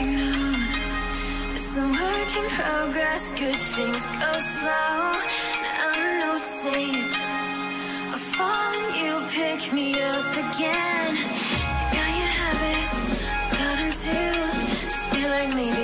afternoon. It's a work in progress, good things go slow. I'm no saint. I fall fallen, you pick me up again. You Got your habits, got them too. Just feel like maybe.